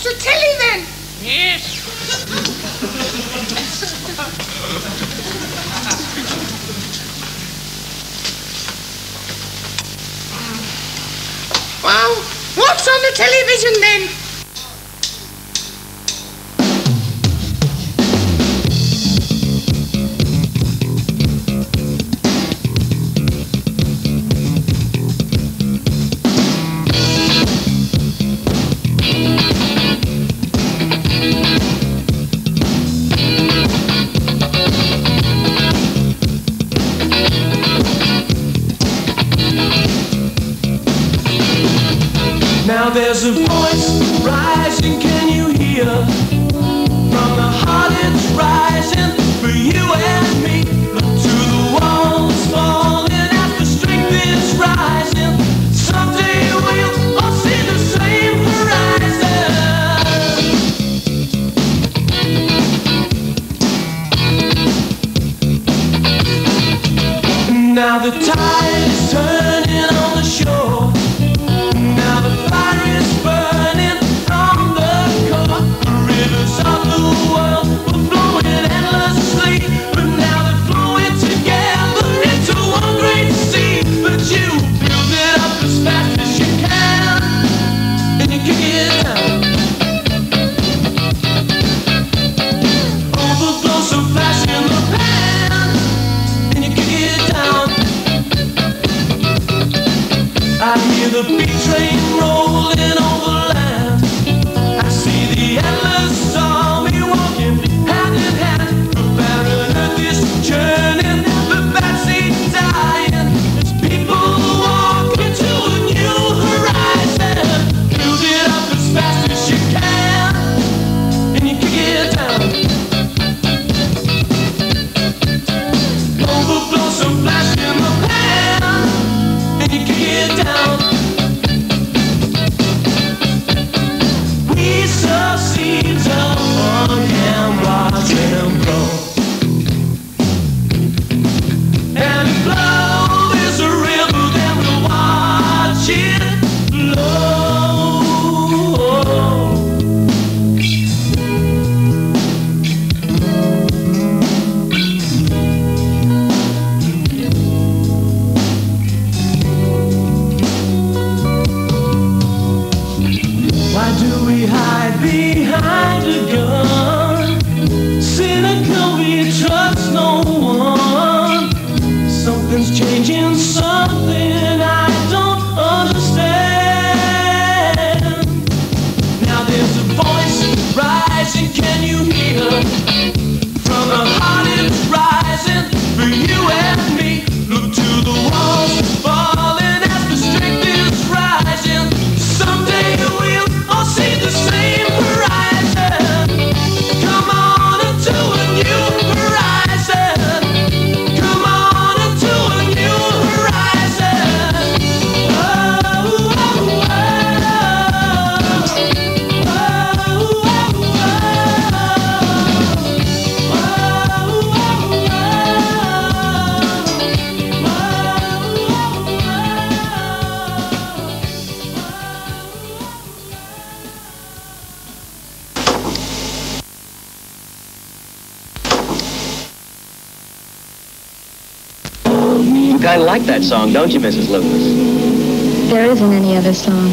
So Tilly then. Yes. well, what's on the television then? Now there's a voice rising, can you hear? From the heart it's rising for you and me. Look to the walls falling as the strength is rising. Someday we'll all see the same horizon. Now the tide is turning on the shore. I hear the big train rolling on the land. I see the endless. You kind of like that song, don't you, Mrs. Lucas? There isn't any other song.